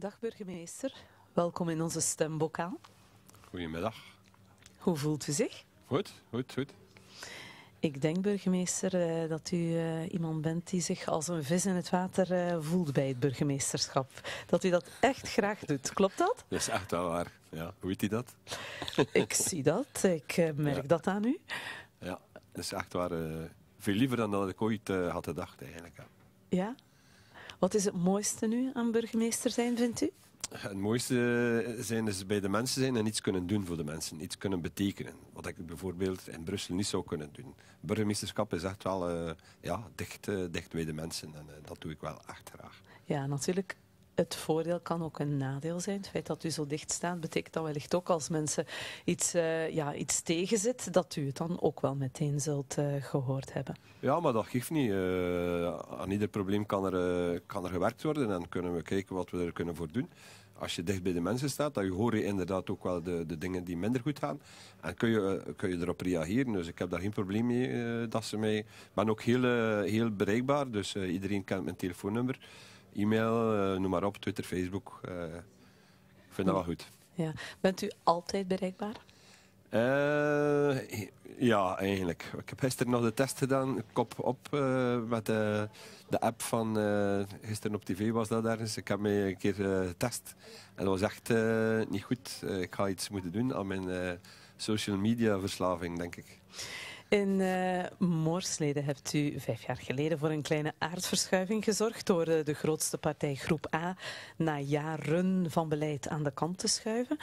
Dag burgemeester, welkom in onze stembokaal. Goedemiddag. Hoe voelt u zich? Goed, goed, goed. Ik denk, burgemeester, eh, dat u eh, iemand bent die zich als een vis in het water eh, voelt bij het burgemeesterschap. Dat u dat echt graag doet. Klopt dat? Dat is echt wel waar. Ja, hoe weet u dat? Ik zie dat. Ik merk Ja. dat aan u. Ja, dat is echt waar. veel liever dan dat ik ooit had gedacht eigenlijk. ja. Wat is het mooiste nu aan burgemeester zijn, vindt u? Het mooiste zijn is bij de mensen zijn en iets kunnen doen voor de mensen. Iets kunnen betekenen. Wat ik bijvoorbeeld in Brussel niet zou kunnen doen. Burgemeesterschap is echt wel eh, ja, dicht, eh, dicht bij de mensen. En eh, dat doe ik wel echt graag. Ja, natuurlijk. Het voordeel kan ook een nadeel zijn. Het feit dat u zo dicht staat, betekent dan wellicht ook als mensen iets, eh, ja, iets tegenzit, dat u het dan ook wel meteen zult eh, gehoord hebben. Ja, maar dat geeft niet. Eh, aan ieder probleem kan er, kan er gewerkt worden en kunnen we kijken wat we er kunnen voor doen. Als je dicht bij de mensen staat, dan hoor je inderdaad ook wel de, de dingen die minder goed gaan. En kun je, kun je erop reageren. Dus ik heb daar geen probleem mee dat ze mij... Ik ben ook heel, heel bereikbaar, dus iedereen kent mijn telefoonnummer. E-mail, eh, noem maar op, Twitter, Facebook. eh, ik vind dat wel goed. Ja. Bent u altijd bereikbaar? Eh, ja, eigenlijk. Ik heb gisteren nog de test gedaan, kop op, met de, de app van... eh, gisteren op tv was dat ergens. Ik heb mij een keer getest. En dat was echt niet goed. Ik ga iets moeten doen aan mijn social media verslaving, denk ik. In eh Moorsleden hebt u vijf jaar geleden voor een kleine aardverschuiving gezorgd door eh, de grootste partij Groep A na jaren van beleid aan de kant te schuiven.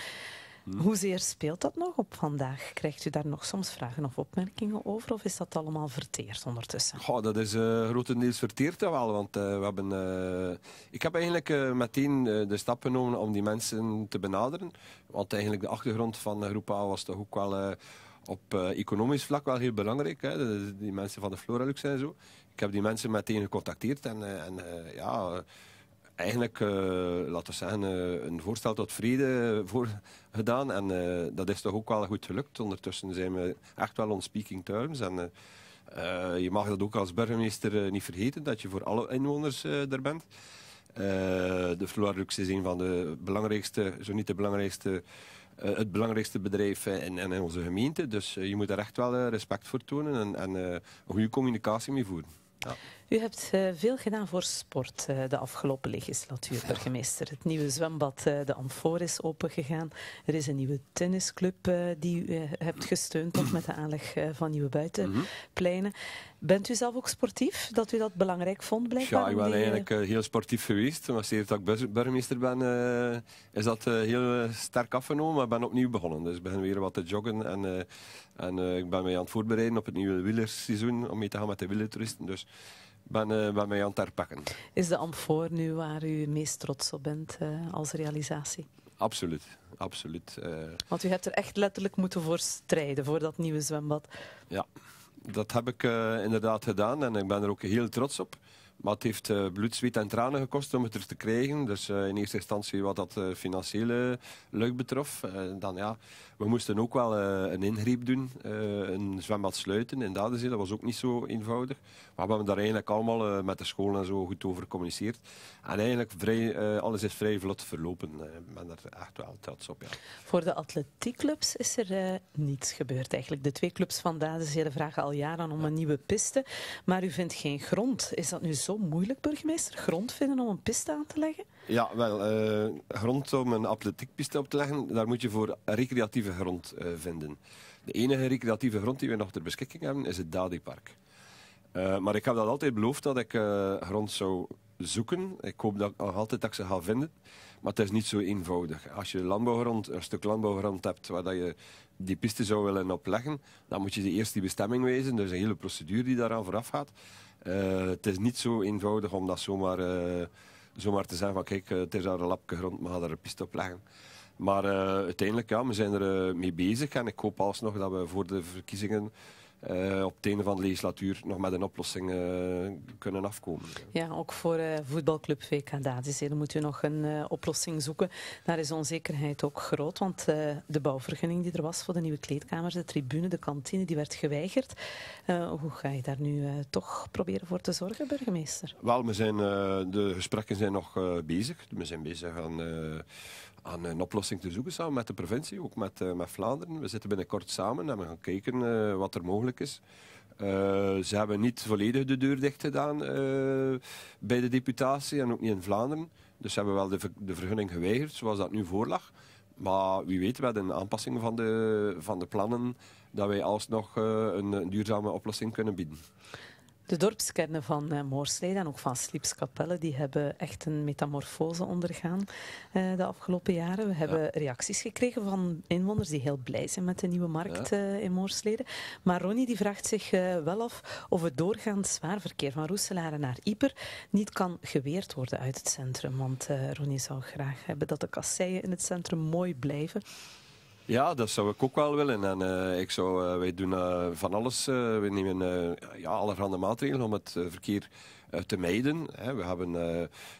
Hoezeer speelt dat nog op vandaag? Krijgt u daar nog soms vragen of opmerkingen over of is dat allemaal verteerd ondertussen? Goh, dat is eh, grotendeels verteerd wel, want we hebben, ik heb eigenlijk meteen de stap genomen om die mensen te benaderen. Want eigenlijk de achtergrond van de groep A was toch ook wel op eh, economisch vlak wel heel belangrijk. Hè? Die mensen van de Floralux en zo. Ik heb die mensen meteen gecontacteerd en, eh, en eh, ja... Eigenlijk, laten zeggen, een voorstel tot vrede voor gedaan. En dat is toch ook wel goed gelukt. Ondertussen zijn we echt wel on speaking terms. En, je mag dat ook als burgemeester niet vergeten, dat je voor alle inwoners er bent. De Floralux is een van de belangrijkste, zo niet de belangrijkste, het belangrijkste bedrijf eh, in, in onze gemeente. Dus eh, je moet daar echt wel eh, respect voor tonen en, en eh, goede communicatie mee voeren. Ja. U hebt eh, veel gedaan voor sport eh, de afgelopen legislatuur, burgemeester. Het nieuwe zwembad, eh, de Amfor, is opengegaan. Er is een nieuwe tennisclub die u hebt gesteund ook met de aanleg van nieuwe buitenpleinen. Bent u zelf ook sportief, dat u dat belangrijk vond blijkbaar? Ja, ik ben eigenlijk heel sportief geweest. Maar sinds dat ik burgemeester ben, is dat heel sterk afgenomen. Maar ik ben opnieuw begonnen. Dus ik begin weer wat te joggen. En, en ik ben mij aan het voorbereiden op het nieuwe wielerseizoen. Om mee te gaan met de wielertoeristen. Dus ben, eh, ben mij aan het herpakken. Is de Amfor nu waar u het meest trots op bent eh, als realisatie? Absoluut. Absoluut. Eh, Want u hebt er echt letterlijk moeten voor strijden, voor dat nieuwe zwembad. Ja, dat heb ik eh, inderdaad gedaan en ik ben er ook heel trots op. Maar het heeft eh, bloed, zweet en tranen gekost om het er te krijgen. Dus eh, in eerste instantie wat dat eh, financiële luik betrof. Dan ja, we moesten ook wel een ingreep doen, een zwembad sluiten in Dadenzee. Dat was ook niet zo eenvoudig. Maar we hebben daar eigenlijk allemaal met de school en zo goed over gecommuniceerd. En eigenlijk vrij, alles is vrij vlot verlopen. Ik ben er echt wel trots op, ja. Voor de atletiekclubs is er niets gebeurd eigenlijk. De twee clubs van Dadenzee vragen al jaren om een nieuwe piste. Maar u vindt geen grond. Is dat nu zo moeilijk, burgemeester? Grond vinden om een piste aan te leggen? Ja, wel, eh, grond om een atletiekpiste op te leggen, daar moet je voor recreatieve grond eh, vinden. De enige recreatieve grond die we nog ter beschikking hebben, is het Dadi-park. Eh, maar ik heb dat altijd beloofd dat ik grond zou zoeken. Ik hoop dat, nog altijd dat ik ze ga vinden. Maar het is niet zo eenvoudig. Als je landbouwgrond, een stuk landbouwgrond hebt waar dat je die piste zou willen opleggen, dan moet je de eerst die bestemming wijzen. Dus een hele procedure die daaraan vooraf gaat. Eh, het is niet zo eenvoudig om dat zomaar, eh, zomaar te zeggen van kijk, eh, het is daar een lapje grond, we gaan daar een piste op leggen. Maar uiteindelijk, ja, we zijn er mee bezig en ik hoop alsnog dat we voor de verkiezingen uh, op het einde van de legislatuur nog met een oplossing uh, kunnen afkomen. Ja, ook voor uh, voetbalclub VK Dadizee moet u nog een oplossing zoeken. Daar is onzekerheid ook groot, want de bouwvergunning die er was voor de nieuwe kleedkamers, de tribune, de kantine, die werd geweigerd. hoe ga je daar nu toch proberen voor te zorgen, burgemeester? Wel, we zijn, de gesprekken zijn nog bezig. We zijn bezig aan aan een oplossing te zoeken samen met de provincie, ook met, uh, met Vlaanderen. We zitten binnenkort samen en we gaan kijken uh, wat er mogelijk is. Uh, ze hebben niet volledig de deur dicht gedaan bij de deputatie en ook niet in Vlaanderen. Dus ze hebben wel de, de vergunning geweigerd, zoals dat nu voorlag. Maar wie weet, met een aanpassing van de, van de plannen, dat wij alsnog een duurzame oplossing kunnen bieden. De dorpskernen van uh, Moorsleden en ook van Sliepskapelle die hebben echt een metamorfose ondergaan uh, de afgelopen jaren. We hebben reacties gekregen van inwoners die heel blij zijn met de nieuwe markt ja. uh, in Moorsleden. Maar Ronnie die vraagt zich wel af of het doorgaand zwaarverkeer van Roeselare naar Ieper niet kan geweerd worden uit het centrum. Want Ronnie zou graag hebben dat de kasseien in het centrum mooi blijven. Ja, dat zou ik ook wel willen. En uh, ik zou, uh, wij doen uh, van alles. we nemen ja, allerhande maatregelen om het verkeer te mijden. Hè. We hebben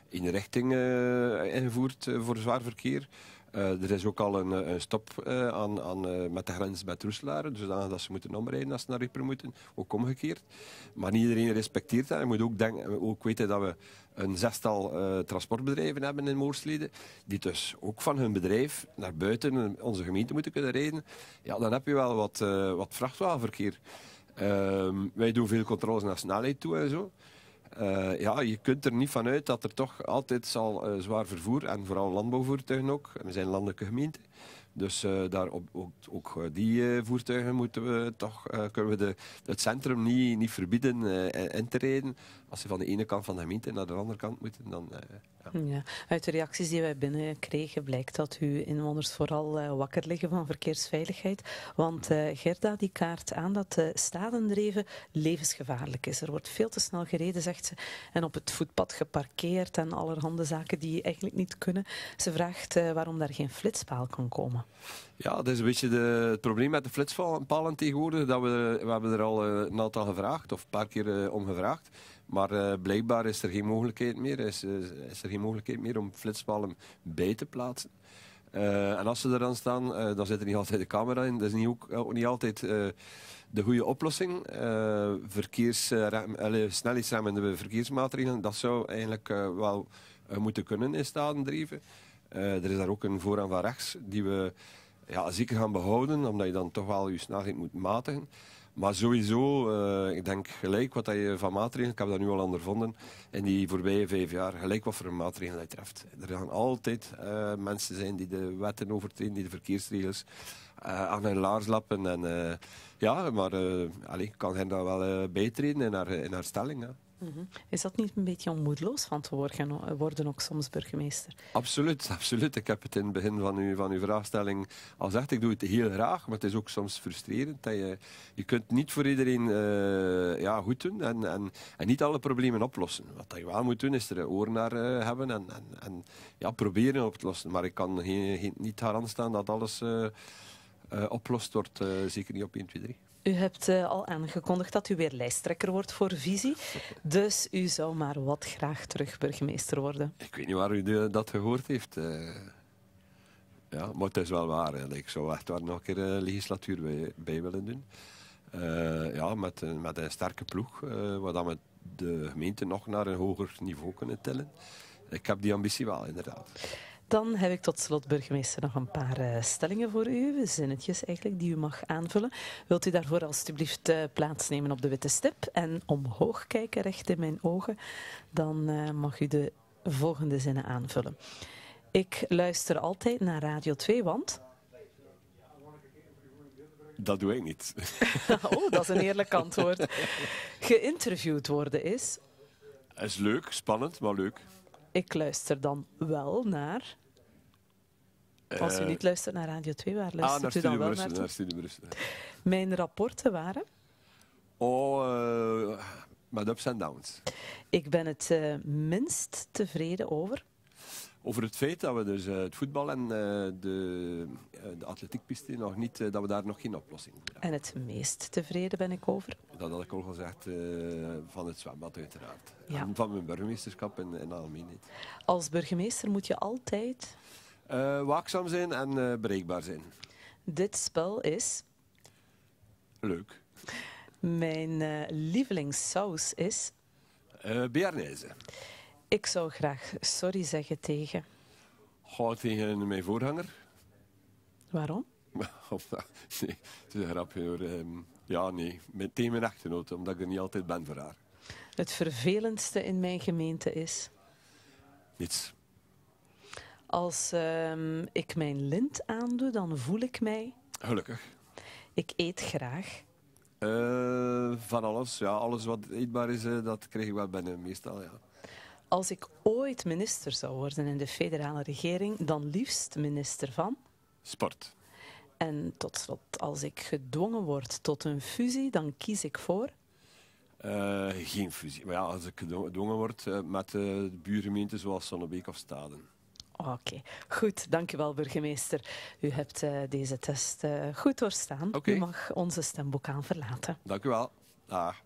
in richting ingevoerd voor zwaar verkeer. Er is ook al een, een stop aan, aan met de grens met Roeselare, dus dat ze moeten omrijden als ze naar Rieper moeten, ook omgekeerd. Maar niet iedereen respecteert dat. Je moet ook, denken, ook weten dat we een zestal transportbedrijven hebben in Moorsleden, die dus ook van hun bedrijf naar buiten onze gemeente moeten kunnen rijden, ja, dan heb je wel wat, wat vrachtwagenverkeer. Uh, wij doen veel controles naar snelheid toe en zo. Uh, ja, je kunt er niet vanuit dat er toch altijd zal zwaar vervoer, en vooral landbouwvoertuigen ook, we zijn landelijke gemeente, dus uh, daar op, ook, ook die voertuigen moeten we toch, kunnen we de, het centrum niet, niet verbieden in te rijden. Als ze van de ene kant van de gemeente naar de andere kant moeten, dan... Ja. ja. Uit de reacties die wij binnenkregen blijkt dat uw inwoners vooral wakker liggen van verkeersveiligheid. Want Gerda die kaart aan dat de Stadendreven levensgevaarlijk is. Er wordt veel te snel gereden, zegt ze, en op het voetpad geparkeerd en allerhande zaken die eigenlijk niet kunnen. Ze vraagt waarom daar geen flitspaal kan komen. Ja, dat is een beetje de, het probleem met de flitspalen tegenwoordig. Dat we, we hebben er al eh, een aantal gevraagd, of een paar keer uh, om gevraagd. Maar uh, blijkbaar is er geen mogelijkheid meer, is, is er geen mogelijkheid meer om flitspalen bij te plaatsen. en als ze er dan staan, dan zit er niet altijd de camera in. Dat is niet, ook, ook niet altijd de goede oplossing. verkeers, snelheidsremmende verkeersmaatregelen, dat zou eigenlijk wel moeten kunnen in staden drijven. er is daar ook een voorrang van rechts die we ja, zeker gaan behouden, omdat je dan toch wel je snelheid moet matigen. Maar sowieso, uh, ik denk gelijk wat je van maatregelen, ik heb dat nu al ondervonden, in die voorbije vijf jaar, gelijk wat voor een maatregel treft. Er gaan altijd uh, mensen zijn die de wetten overtreden, die de verkeersregels uh, aan hun laars lappen. En, ja, maar allez, kan hen daar wel bijtreden in haar, in haar stelling. Hè. Mhm. Is dat niet een beetje onmoedeloos van te worden, worden ook soms burgemeester? Absoluut, absoluut. Ik heb het in het begin van uw, van uw vraagstelling al gezegd. Ik doe het heel graag, maar het is ook soms frustrerend. Dat je, je kunt niet voor iedereen uh, ja, goed doen en, en, en, niet alle problemen oplossen. Wat je wel moet doen, is er oor naar uh, hebben en, en, en, ja, proberen op te lossen. Maar ik kan geen, geen, niet garant staan dat alles uh, oplost wordt. zeker niet op 1, 2, 3. U hebt uh, al aangekondigd dat u weer lijsttrekker wordt voor Visie. Dus u zou maar wat graag terug burgemeester worden. Ik weet niet waar u dat gehoord heeft. Uh, ja, maar het is wel waar. Ik zou echt wel nog een keer een legislatuur bij, bij willen doen. Ja, met, met een sterke ploeg, waar we de gemeente nog naar een hoger niveau kunnen tillen. Ik heb die ambitie wel, inderdaad. Dan heb ik tot slot, burgemeester, nog een paar uh, stellingen voor u. Zinnetjes eigenlijk, die u mag aanvullen. Wilt u daarvoor alstublieft uh, plaatsnemen op de witte stip en omhoog kijken, recht in mijn ogen. Dan uh, mag u de volgende zinnen aanvullen. Ik luister altijd naar Radio 2, want... Dat doe ik niet. oh, dat is een eerlijk antwoord. Geïnterviewd worden is... Is leuk, spannend, maar leuk ik luister dan wel naar... Als u eh, niet luistert naar Radio 2, waar luistert ah, u dan wel naar? Naar Mijn rapporten waren? Oh, uh, met ups en downs. Ik ben het uh, minst tevreden over? Over het feit dat we dus eh, het voetbal en eh, de, uh, de atletiekpiste nog niet, dat we daar nog geen oplossing voor hebben. En het meest tevreden ben ik over? Dat had ik al gezegd van het zwembad uiteraard. Ja. En van mijn burgemeesterschap in, in algemeenheid. Als burgemeester moet je altijd... waakzaam zijn en bereikbaar zijn. Dit spel is... Leuk. Mijn lievelingssaus is... Uh, Bearnaise. Ik zou graag sorry zeggen tegen. Ga tegen mijn voorganger. Waarom? nee, het is een grapje hoor. Um, ja, nee. Met, tegen mijn echtgenote, omdat ik er niet altijd ben voor haar. Het vervelendste in mijn gemeente is? Niets. Als um, ik mijn lint aandoe, dan voel ik mij... Gelukkig. Ik eet graag. Uh, van alles. Ja, alles wat eetbaar is, uh, dat krijg ik wel binnen, meestal. Ja. Als ik ooit minister zou worden in de federale regering, dan liefst minister van? Sport. En tot slot, als ik gedwongen word tot een fusie, dan kies ik voor? Uh, geen fusie. Maar ja, als ik gedwongen word uh, met uh, buurgemeenten zoals Zonnebeek of Staden. Oké, okay. goed. Dankjewel, burgemeester. U hebt deze test goed doorstaan. Okay. U mag onze stemboek aan verlaten. Dank u wel. Dag.